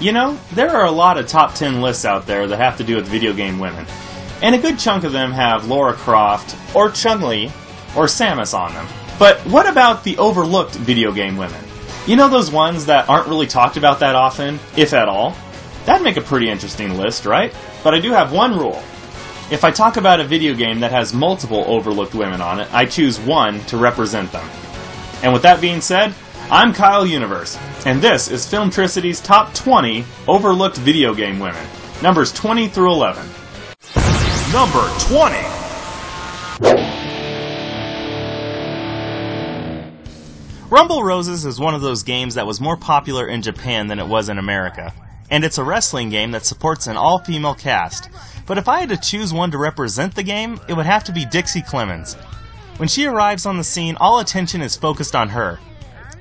You know, there are a lot of top 10 lists out there that have to do with video game women. And a good chunk of them have Lara Croft, or Chun-Li, or Samus on them. But what about the overlooked video game women? You know those ones that aren't really talked about that often, if at all? That'd make a pretty interesting list, right? But I do have one rule. If I talk about a video game that has multiple overlooked women on it, I choose one to represent them. And with that being said, I'm Kyle Universe, and this is Filmtricity's Top 20 Overlooked Video Game Women, numbers 20 through 11. Number 20. Rumble Roses is one of those games that was more popular in Japan than it was in America. And it's a wrestling game that supports an all female cast. But if I had to choose one to represent the game, it would have to be Dixie Clemets. When she arrives on the scene, all attention is focused on her.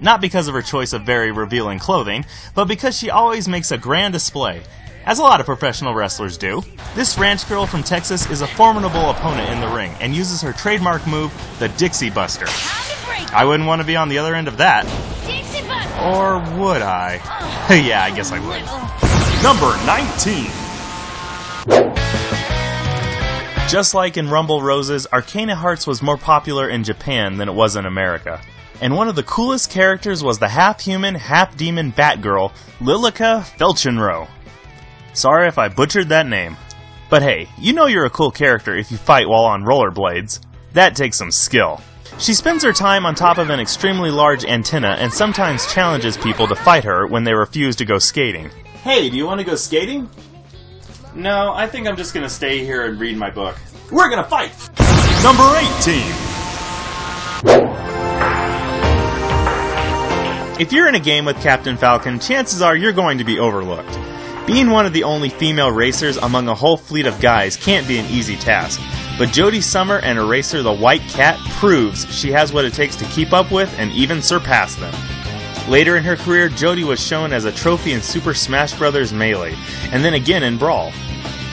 Not because of her choice of very revealing clothing, but because she always makes a grand display, as a lot of professional wrestlers do. This ranch girl from Texas is a formidable opponent in the ring and uses her trademark move, the Dixie Buster. I wouldn't want to be on the other end of that. Or would I? yeah, I guess I would. Number 19. Just like in Rumble Roses, Arcana Hearts was more popular in Japan than it was in America. And one of the coolest characters was the half human, half demon Batgirl, Lilica Felchenerow. Sorry if I butchered that name. But hey, you know you're a cool character if you fight while on rollerblades. That takes some skill. She spends her time on top of an extremely large antenna and sometimes challenges people to fight her when they refuse to go skating. Hey, do you want to go skating? No, I think I'm just gonna stay here and read my book. We're gonna fight! Number 18. If you're in a game with Captain Falcon, chances are you're going to be overlooked. Being one of the only female racers among a whole fleet of guys can't be an easy task, but Jody Summer and her racer the White Cat proves she has what it takes to keep up with and even surpass them. Later in her career, Jody was shown as a trophy in Super Smash Bros. Melee, and then again in Brawl.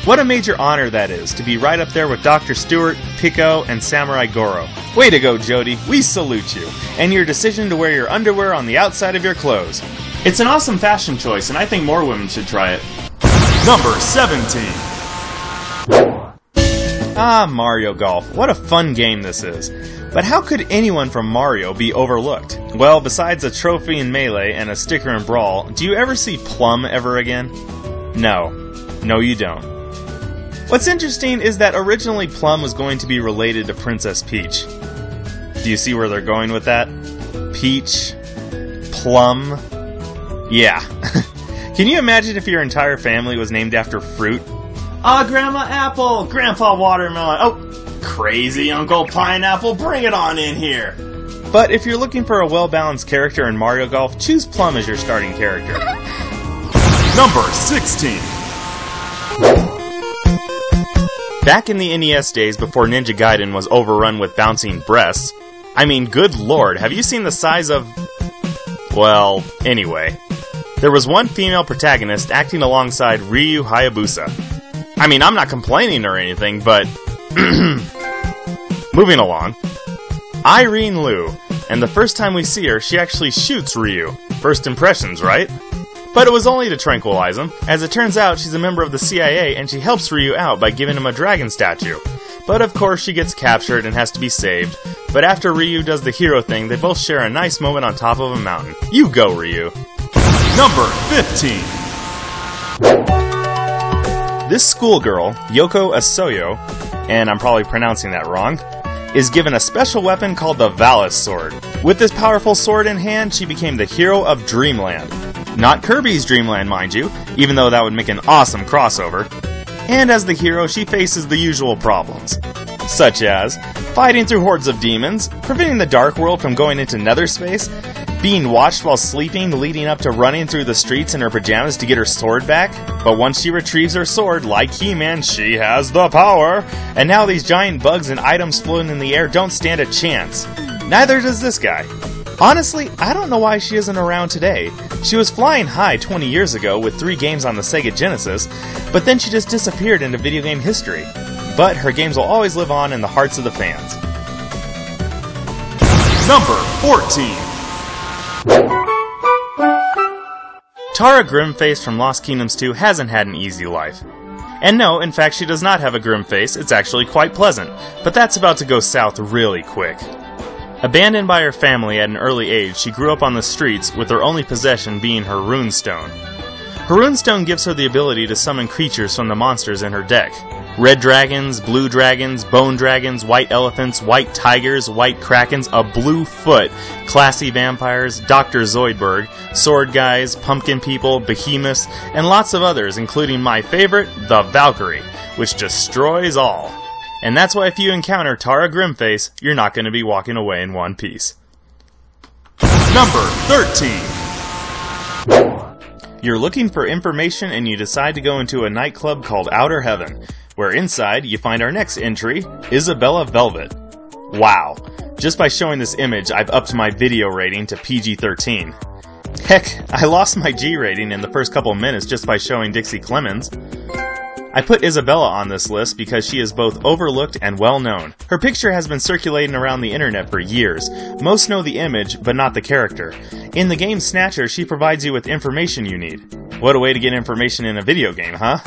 What a major honor that is, to be right up there with Dr. Stewart, Pico, and Samurai Goro. Way to go, Jody. we salute you, and your decision to wear your underwear on the outside of your clothes. It's an awesome fashion choice, and I think more women should try it. Number 17. Ah, Mario Golf. What a fun game this is. But how could anyone from Mario be overlooked? Well, besides a trophy in Melee and a sticker in Brawl, do you ever see Plum ever again? No. No, you don't. What's interesting is that originally Plum was going to be related to Princess Peach. Do you see where they're going with that? Peach, Plum. Yeah. Can you imagine if your entire family was named after fruit? Ah, Grandma Apple, Grandpa Watermelon. Oh, crazy Uncle Pineapple, bring it on in here. But if you're looking for a well balanced character in Mario Golf, choose Plum as your starting character. Number 16. Back in the NES days before Ninja Gaiden was overrun with bouncing breasts, I mean, good lord, have you seen the size of. Well, anyway. There was one female protagonist acting alongside Ryu Hayabusa. I mean, I'm not complaining or anything, but. Moving along. Irene Lew, and the first time we see her, she actually shoots Ryu. First impressions, right? But it was only to tranquilize him. As it turns out, she's a member of the CIA and she helps Ryu out by giving him a dragon statue. But of course, she gets captured and has to be saved. But after Ryu does the hero thing, they both share a nice moment on top of a mountain. You go, Ryu. Number 15. This schoolgirl, Yoko Asoyo, and I'm probably pronouncing that wrong, is given a special weapon called the Valis Sword. With this powerful sword in hand, she became the hero of Dreamland. Not Kirby's Dreamland, mind you, even though that would make an awesome crossover. And as the hero, she faces the usual problems, such as fighting through hordes of demons, preventing the Dark World from going into nether space, being watched while sleeping, leading up to running through the streets in her pajamas to get her sword back. But once she retrieves her sword, like He Man, she has the power. And now these giant bugs and items floating in the air don't stand a chance. Neither does this guy. Honestly, I don't know why she isn't around today. She was flying high 20 years ago with three games on the Sega Genesis, but then she just disappeared into video game history. But her games will always live on in the hearts of the fans. Number 14. Tara Grimface from Lost Kingdoms 2 hasn't had an easy life. And no, in fact, she does not have a grim face, it's actually quite pleasant, but that's about to go south really quick. Abandoned by her family at an early age, she grew up on the streets with her only possession being her runestone. Her runestone gives her the ability to summon creatures from the monsters in her deck. Red dragons, blue dragons, bone dragons, white elephants, white tigers, white krakens, a blue foot, classy vampires, Dr. Zoidberg, sword guys, pumpkin people, behemoths, and lots of others, including my favorite, the Valkyrie, which destroys all. And that's why if you encounter Tara Grimface, you're not going to be walking away in one piece. Number 13. You're looking for information and you decide to go into a nightclub called Outer Heaven, where inside you find our next entry, Isabella Velvet. Wow. Just by showing this image, I've upped my video rating to PG 13. Heck, I lost my G rating in the first couple minutes just by showing Dixie Clemets. I put Isabella on this list because she is both overlooked and well known. Her picture has been circulating around the internet for years. Most know the image, but not the character. In the game Snatcher, she provides you with information you need. What a way to get information in a video game, huh?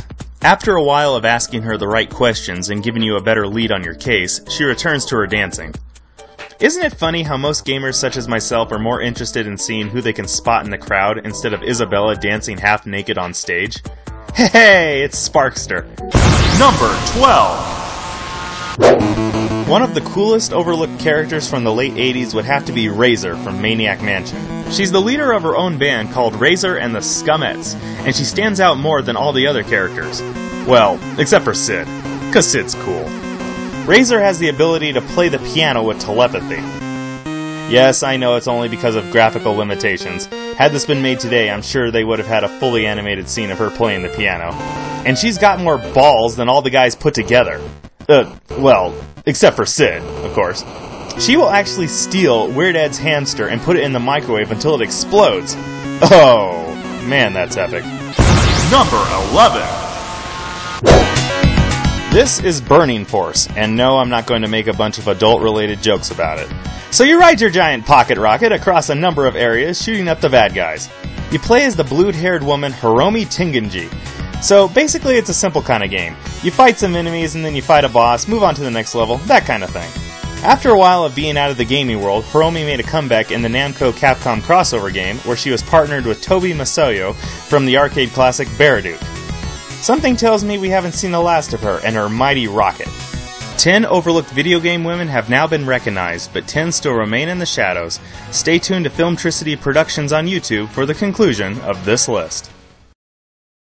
After a while of asking her the right questions and giving you a better lead on your case, she returns to her dancing. Isn't it funny how most gamers such as myself are more interested in seeing who they can spot in the crowd instead of Isabella dancing half naked on stage? Hey, it's Sparkster. Number 12. One of the coolest overlooked characters from the late 80s would have to be Razor from Maniac Mansion. She's the leader of her own band called Razor and the Scumettes, and she stands out more than all the other characters. Well, except for Sid, because Sid's cool. Razor has the ability to play the piano with telepathy. Yes, I know it's only because of graphical limitations. Had this been made today, I'm sure they would have had a fully animated scene of her playing the piano. And she's got more balls than all the guys put together. Uh, well, except for Sid, of course. She will actually steal Weird Ed's hamster and put it in the microwave until it explodes. Oh, man, that's epic. Number 11. This is Burning Force, and no, I'm not going to make a bunch of adult related jokes about it. So you ride your giant pocket rocket across a number of areas, shooting up the bad guys. You play as the blue haired woman Hiromi Tengenji. So basically, it's a simple kind of game. You fight some enemies, and then you fight a boss, move on to the next level, that kind of thing. After a while of being out of the gaming world, Hiromi made a comeback in the Namco Capcom crossover game, where she was partnered with Toby Masuyo from the arcade classic Baraduke. Something tells me we haven't seen the last of her and her mighty rocket. Ten overlooked video game women have now been recognized, but ten still remain in the shadows. Stay tuned to Filmtricity Productions on YouTube for the conclusion of this list.